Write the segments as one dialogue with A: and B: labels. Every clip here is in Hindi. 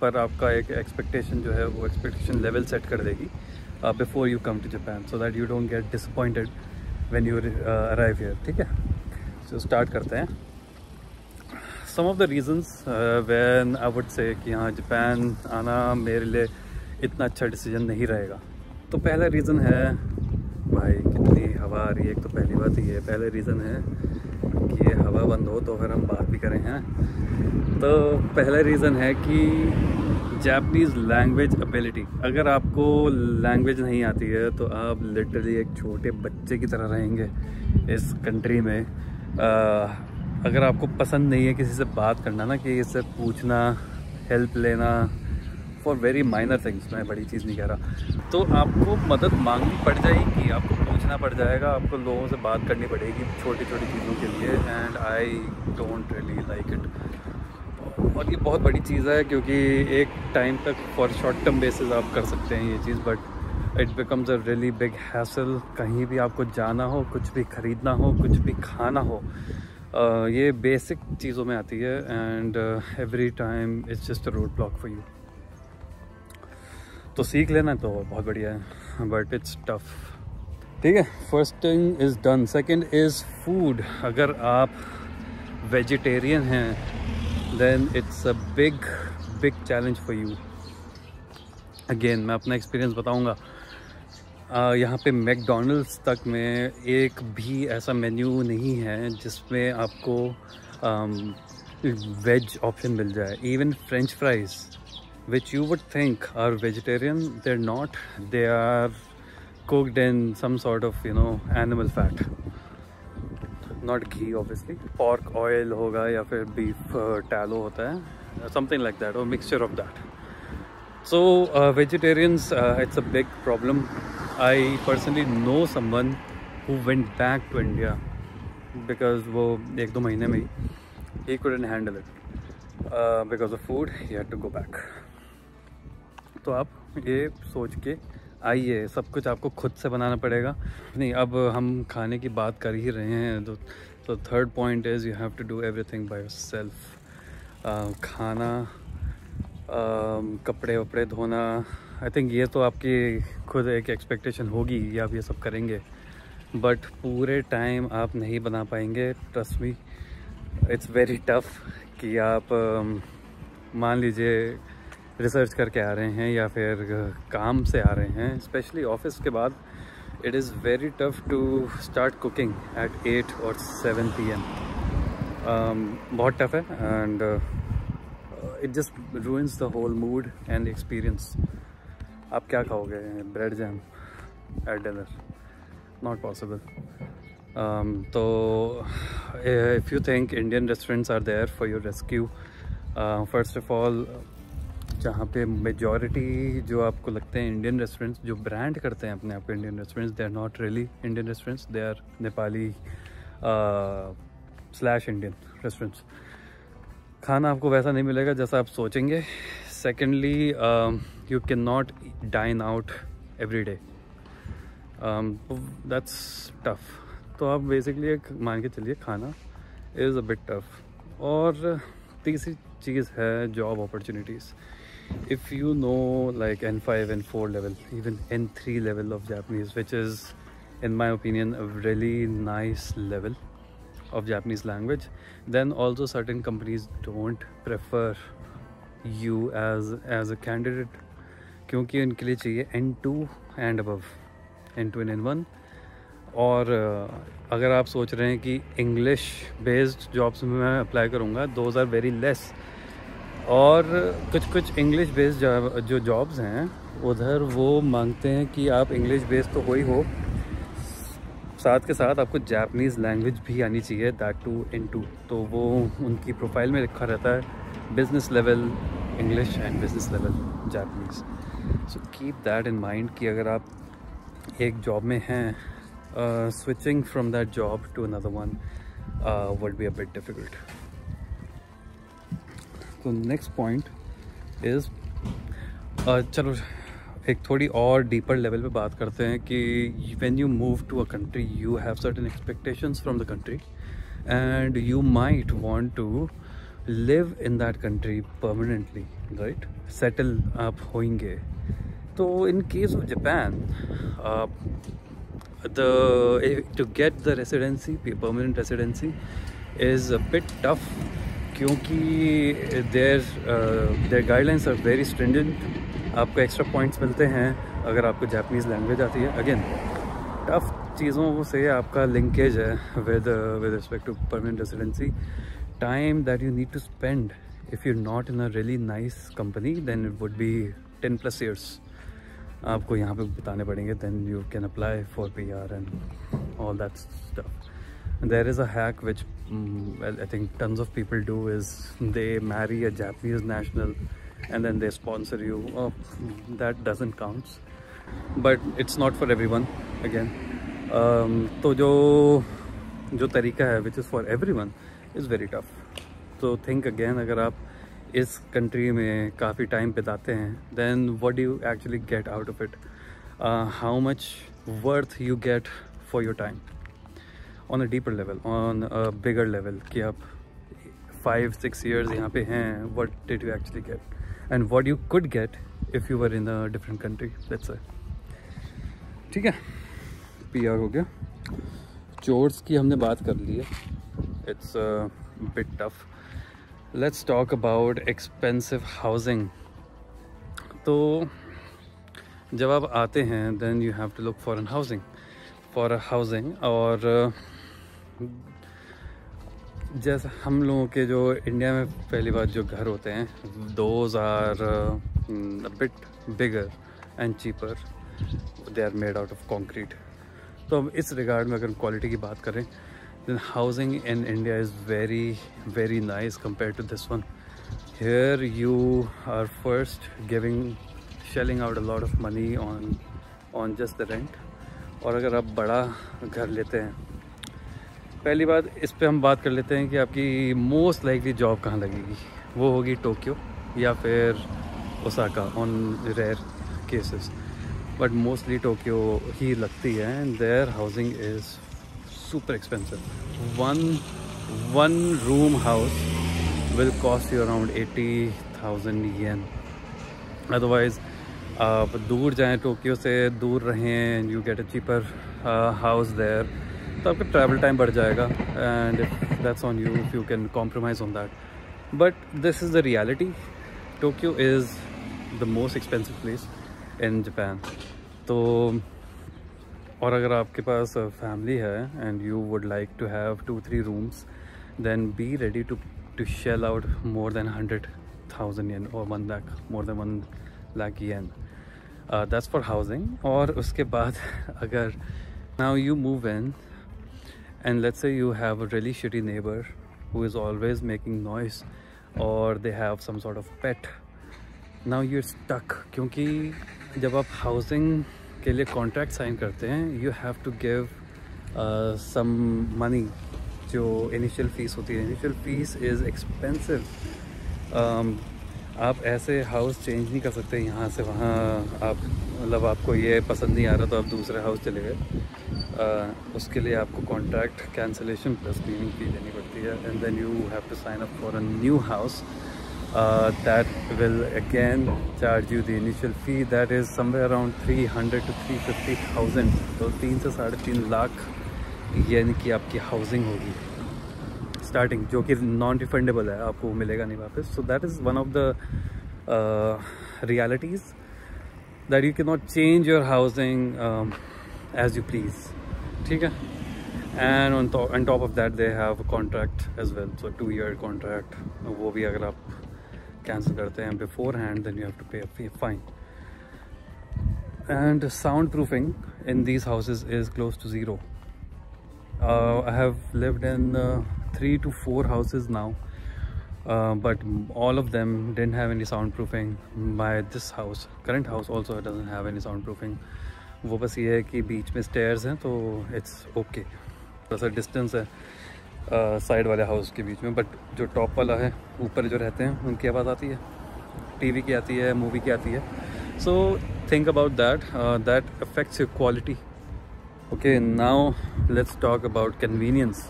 A: पर आपका एक एक्सपेक्टेशन जो है वो एक्सपेक्टेशन लेवल सेट कर देगी before you come to Japan so that you don't get disappointed when you arrive here ठीक है? सो so, स्टार्ट करते हैं. Some of the reasons when I would say कि हाँ जापान आना मेरे लिए इतना अच्छा डिसीज़न नहीं रहेगा। तो पहला रीज़न है भाई कितनी हवा आ रही है एक तो पहली बात ही है पहला रीज़न है कि ये हवा बंद हो तो फिर हम बात भी करें हैं? तो पहला रीज़न है कि जापनीज़ लैंग्वेज एबिलिटी अगर आपको लैंग्वेज नहीं आती है तो आप लिटरली एक छोटे बच्चे की तरह रहेंगे इस कंट्री में। आ, अगर आपको पसंद नहीं है किसी से बात करना ना कि इससे पूछना हेल्प लेना फॉर वेरी माइनर थिंग्स मैं बड़ी चीज़ नहीं कह रहा। तो आपको मदद मांगनी पड़ जाएगी आपको पूछना पड़ जाएगा आपको लोगों से बात करनी पड़ेगी छोटी छोटी चीज़ों के लिए and I don't really like it और ये बहुत बड़ी चीज़ है क्योंकि एक टाइम तक फॉर शॉर्ट टर्म बेसिस आप कर सकते हैं ये चीज़ but it becomes a really big hassle कहीं भी आपको जाना हो कुछ भी ख़रीदना हो कुछ भी खाना हो uh, ये बेसिक चीज़ों में आती है and every time it's just a road block for you तो सीख लेना तो बहुत बढ़िया है बट इट्स टफ ठीक है first thing is done second is food अगर आप वेजिटेरियन हैं then it's a big big challenge for you again मैं अपना एक्सपीरियंस बताऊँगा। यहाँ पे मैकडोनल्ड्स तक में एक भी ऐसा मेन्यू नहीं है जिसमें आपको वेज ऑप्शन मिल जाए even French fries which you would think are vegetarian they're not. They are cooked in some sort of you know animal fat. Not ghee obviously. Pork oil hoga ya fir beef uh, tallow hota hai. Something like that or mixture of that. So uh, vegetarians uh, it's a big problem. I personally know someone who went back to india because wo ek do mein he couldn't handle it uh, because of food he had to go back तो आप ये सोच के आइए सब कुछ आपको खुद से बनाना पड़ेगा। नहीं अब हम खाने की बात कर ही रहे हैं। तो तो third point is you have to do everything by self खाना आ, कपड़े वपड़े धोना आई थिंक ये तो आपकी खुद एक एक्सपेक्टेशन होगी कि आप ये सब करेंगे। बट पूरे टाइम आप नहीं बना पाएँगे trust me it's very tough कि आप मान लीजिए रिसर्च करके आ रहे हैं या फिर काम से आ रहे हैं स्पेशली ऑफ़िस के बाद it is very tough to start cooking at at और सेवन पी एम बहुत टफ है and it just ruins the whole mood and experience आप क्या खाओगे? Bread jam at dinner not possible तो if you think Indian restaurants are there for your rescue first of all जहाँ पे मेजॉरिटी जो आपको लगते हैं इंडियन रेस्टोरेंट्स जो ब्रांड करते हैं अपने आप को Indian restaurants they are not really Indian restaurants they are Nepali slash Indian restaurants खाना आपको वैसा नहीं मिलेगा जैसा आप सोचेंगे। Secondly you can not dine out every day that's tough तो आप बेसिकली एक मान के चलिए, खाना इज़ अ बिट टफ और तीसरी चीज़ है job opportunities if you know like n5 n4 level even n3 level of japanese which is in my opinion a really nice level of japanese language then also certain companies don't prefer you as as a candidate चाहिए N two and above N two and N one और अगर आप सोच रहे हैं कि इंग्लिश बेस्ड जॉब्स में मैं अप्लाई करूँगा दोज आर वेरी लेस और कुछ कुछ इंग्लिश बेस्ड जो जॉब्स हैं, उधर वो मांगते हैं कि आप इंग्लिश बेस्ड तो हो ही हो। साथ के साथ आपको जापनीज़ लैंग्वेज भी आनी चाहिए दैट टू इन टू तो वो उनकी प्रोफ़ाइल में लिखा रहता है business level English and business level Japanese so keep that in mind कि अगर आप एक जॉब में हैं switching from that job to another one would be a bit difficult तो नेक्स्ट पॉइंट इज़ चलो, एक थोड़ी और डीपर लेवल पे बात करते हैं कि when you move to a country you have certain expectations from the country and you might want to live in that country permanently right settle आप होंगे तो in case of Japan the to get the residency permanent residency is a bit tough क्योंकि there there guidelines are very stringent आपको एक्स्ट्रा पॉइंट्स मिलते हैं अगर आपको जापनीज़ लैंग्वेज आती है। अगेन टफ चीज़ों से आपका लिंकेज है with with respect to permanent residency time that you need to spend if you're not in a really nice company, then it would be 10 plus years. आपको यहाँ पे बताने पड़ेंगे, then you can apply for PR and all that stuff. There is a hack which um, well, I think tons of people do is they marry a Japanese national and then they sponsor you oh, that doesn't count but it's not for everyone again um, तो जो जो तरीका है which is for everyone is very tough तो थिंक अगेन अगर आप इस कंट्री में काफ़ी टाइम बिताते हैं then what do actually get out of it how much worth you get for your time on a deeper level on a bigger level कि आप फाइव सिक्स ईयर्स यहाँ पे हैं what did you actually get and what you could get if you were in a different country that's ठीक है? पी हो गया। चोर्स की हमने बात कर ली है। It's bit tough let's talk about expensive housing तो जब आप आते हैं then you have to look for an housing for a housing और जैसे हम लोगों के जो इंडिया में पहली बार जो घर होते हैं those are bit bigger and cheaper they are made out of concrete तो अब इस रिगार्ड में अगर हम क्वालिटी की बात करें then housing in India is very very nice compare to this one here you are first giving shelling out a lot of money on on just the rent और अगर आप बड़ा घर लेते हैं पहली बात इस पे हम बात कर लेते हैं कि आपकी मोस्ट लाइकली जॉब कहाँ लगेगी वो होगी टोक्यो या फिर Osaka on rare cases but mostly Tokyo ही लगती है and their housing is super expensive. One one room house will cost you around 80,000 yen. Otherwise, आप दूर जाएँ टोक्यो से दूर रहें you get a cheaper house there तो आपका ट्रैवल टाइम बढ़ जाएगा and that's on you you can compromise on that but this is the reality Tokyo is the most expensive place in Japan तो और अगर आपके पास फैमिली है and you would like to have two three rooms then be ready to to shell out more than hundred thousand yen और one lakh more than one lakh yen that's for housing और उसके बाद, अगर now you move in and let's say you have a really shitty neighbour who is always making noise और they have some sort of pet now you stuck क्योंकि जब आप हाउसिंग के लिए कॉन्ट्रैक्ट साइन करते हैं you have to give some money जो इनिशियल फ़ीस होती है। इनिशियल फ़ीस इज़ एक्सपेंसिव आप ऐसे हाउस चेंज नहीं कर सकते। यहाँ से वहाँ आप मतलब आपको ये पसंद नहीं आ रहा तो आप दूसरे हाउस चले गए। uh, उसके लिए आपको contract cancellation plus cleaning fee देनी पड़ती है and then you have to sign up for a new house that will again charge you the initial fee that is somewhere around 300 to 350,000 तो तीन से साढ़े तीन लाख यानी कि आपकी हाउसिंग होगी। स्टार्टिंग जो कि नॉन रिफंडेबल है आपको मिलेगा नहीं वापस। So that is one of the realities that you can not change your housing as you please ठीक है and on on top of that they have a contract as well so two year contract वो भी अगर आप कैंसिल करते हैं beforehand then you have to pay fine and soundproofing in these houses is close to zero I have lived in three to four houses now uh, but all of them didn't have any soundproofing by this house current house also doesn't have any soundproofing वो बस ये है कि बीच में स्टेयर्स हैं तो इट्स ओके थोड़ा सा डिस्टेंस है साइड वाले हाउस के बीच में बट जो टॉप वाला है, ऊपर जो रहते हैं, उनकी आवाज़ आती है। टीवी की आती है मूवी की आती है। So think about that that affects your quality okay now let's talk about convenience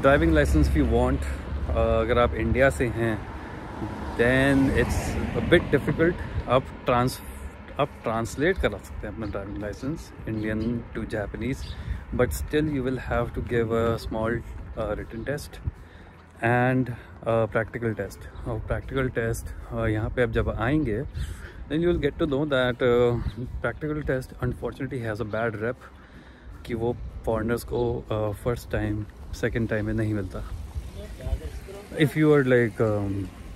A: driving licence you want अगर आप इंडिया से हैं, then इट्स bit difficult. आप trans आप ट्रांसलेट करा सकते हैं अपना driving licence Indian to Japanese but still you will have to give a small written test and practical test और प्रैक्टिकल टेस्ट यहाँ पे आप जब आएँगे then you will get to know that practical test unfortunately has a bad rep कि वो फॉरनर्स को फ़र्स्ट टाइम सेकेंड टाइम में नहीं मिलता। If you are like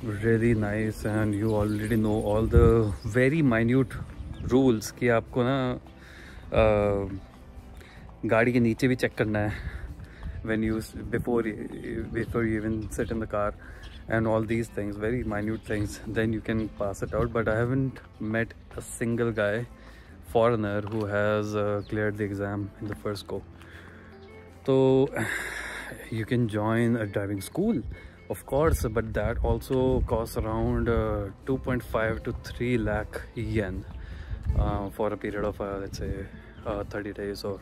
A: really nice and you already know all the very minute rules कि आपको ना गाड़ी के नीचे भी चेक करना है when you before before you even sit in the car and all these things very minute things then you can pass it out but I haven't met a single guy foreigner who has clear the exam in the first go तो you can join a driving school of course but that also cost around two point five to three lakh yen uh, for a period of uh, let's say uh, 30 days or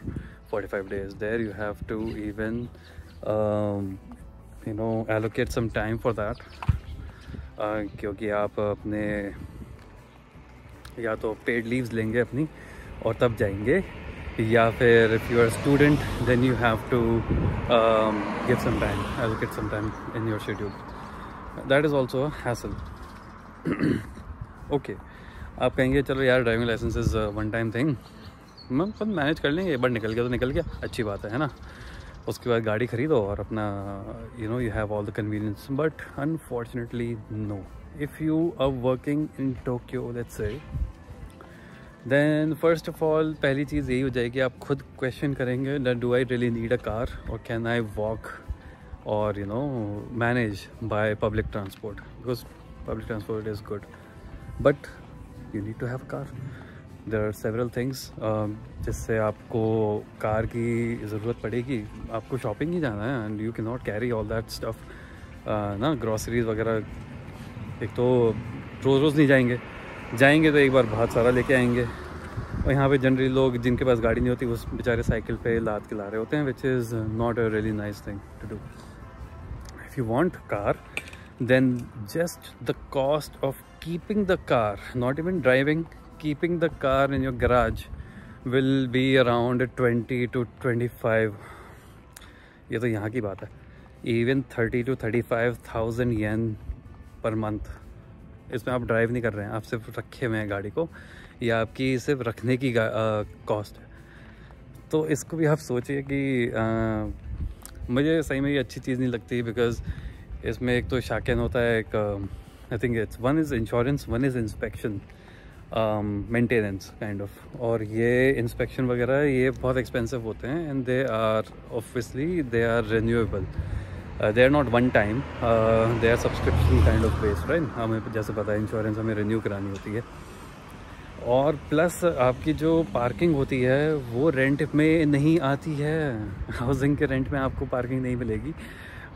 A: 45 days there you have to even um, you know allocate some time for that क्योंकि आप अपने या तो पेड लीव्स लेंगे अपनी और तब जाएँगे या फिर a student then you have to um, give some time allocate some time in your schedule that is also a hassle okay आप कहेंगे, चलो यार driving licence is one time thing हम खुद मैनेज कर लेंगे, एक बार निकल गया तो निकल गया, अच्छी बात है ना? उसके बाद गाड़ी खरीदो और अपना you know you have all the convenience but unfortunately no if you are working in Tokyo let's say then first of all पहली चीज़ यही हो जाएगी, आप खुद क्वेश्चन करेंगे do I really need a car और कैन आई वॉक और you know manage by public transport because public transport is good but you need to have car there are several things जिससे आपको कार की ज़रूरत पड़ेगी। आपको शॉपिंग ही जाना है and you can not carry all that stuff ना ग्रॉसरीज वगैरह। एक तो रोज़ रोज़ नहीं जाएँगे। जाएँगे तो एक बार बहुत सारा लेके आएँगे। और यहाँ पे जनरली लोग जिनके पास गाड़ी नहीं होती, वो बेचारे साइकिल पे लाद के ला रहे होते हैं which is not a really nice thing to do if you want car just the cost of keeping the car not even driving keeping the car in your garage will be around twenty two twenty five ये तो यहाँ की बात है। Even thirty two thirty five thousand yen per month इसमें आप ड्राइव नहीं कर रहे हैं। आप सिर्फ़ रखे हुए हैं गाड़ी को। या आपकी सिर्फ़ रखने की कॉस्ट है। तो इसको भी आप सोचिए कि आ, मुझे सही में ये अच्छी चीज़ नहीं लगती बिकॉज़ इसमें एक तो शाकिन होता है, एक I think it's one is insurance one is inspection maintenance kind of और ये इंस्पेक्शन वगैरह, ये बहुत एक्सपेंसिव होते हैं and they are obviously they are renewable they are not one time they are subscription kind of based right हमें जैसे पता है इंश्योरेंस हमें रिन्यू करानी होती है। और प्लस आपकी जो पार्किंग होती है, वो रेंट में नहीं आती है। हाउसिंग के रेंट में आपको पार्किंग नहीं मिलेगी।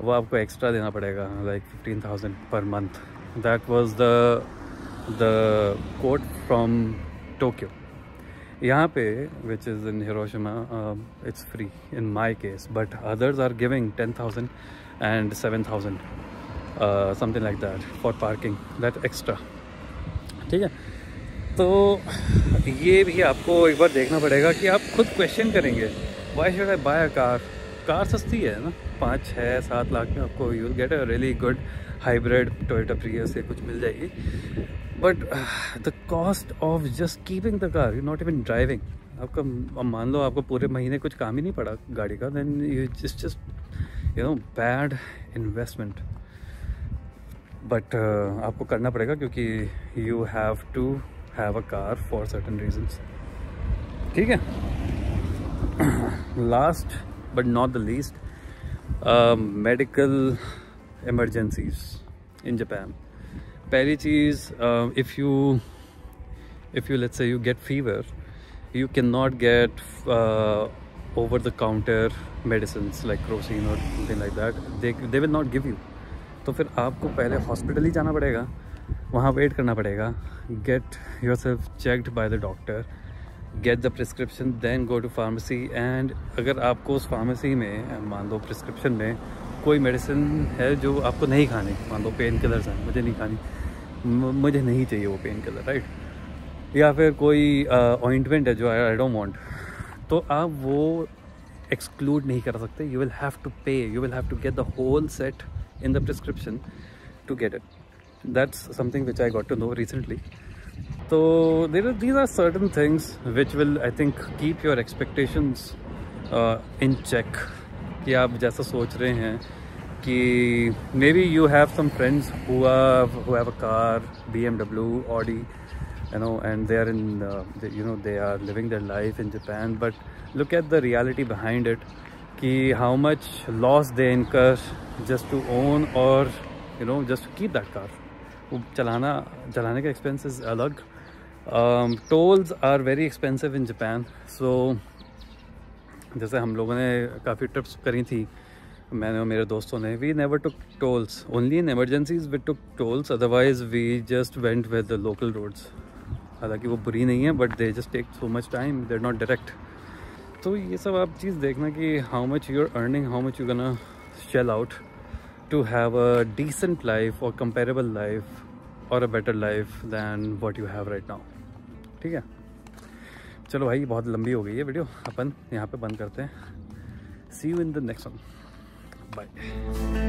A: वो आपको एक्स्ट्रा देना पड़ेगा like fifteen thousand per month that was the the quote from Tokyo यहाँ पे which is in Hiroshima it's free in my case but others are giving ten thousand and 7000 uh, something like that for parking that extra. ठीक है? तो ये भी आपको एक बार देखना पड़ेगा कि आप खुद क्वेश्चन करेंगे why should I buy a car car सस्ती है ना? पाँच छः सात लाख में आपको you get a really good hybrid Toyota Prius से कुछ मिल जाएगी। But the cost of just keeping the car you not even driving आपका, अब मान लो आपको पूरे महीने कुछ काम ही नहीं पड़ा गाड़ी का then you just just you know bad investment but आपको करना पड़ेगा क्योंकि you have to have a car for certain reasons ठीक है? Last but not the least medical emergencies in Japan पहली चीज़ if you if you let's say you get fever you cannot get uh, over the counter medicines like crocin or something like that they they will not give you तो फिर आपको पहले हॉस्पिटल ही जाना पड़ेगा वहाँ वेट करना पड़ेगा get yourself checked by the doctor Get the prescription then go to pharmacy and अगर आपको उस फार्मेसी में, मान लो प्रिस्क्रिप्शन में कोई मेडिसिन है जो आपको नहीं खानी, मान लो पेन किलर्स हैं, मुझे नहीं खानी मुझे नहीं चाहिए वो पेन किलर राइट या फिर कोई ऑइंटमेंट है जो आई डोंट वांट तो आप वो एक्सक्लूड नहीं कर सकते। You will have to pay you will have to get the whole set in the prescription to get it that's something which I got to know recently. तो there are these are certain things which will I think keep your expectations in check कि आप जैसा सोच रहे हैं कि maybe you have some friends have a car B M W Audi you know and they are in you know they are living the life in Japan but look at the reality behind it कि how much loss they incur just to own और you know just keep that car चलाना, चलाने का एक्सपेंसिस अलग अलग tolls are very expensive in Japan so जैसे हम लोगों ने काफ़ी ट्रिप्स करी थी, मैंने और मेरे दोस्तों ने we never took tolls only in emergencies we took tolls otherwise we just went with the local roads हालाँकि वो बुरी नहीं है but they just take so much time there not direct तो ये सब आप चीज़ देखना कि how much you are earning how much you gonna shell out to have a decent life और कंपेरेबल लाइफ और a better life than what you have right now ठीक है? चलो भाई, बहुत लंबी हो गई है वीडियो। अपन यहाँ पे बंद करते हैं। See you in the next one bye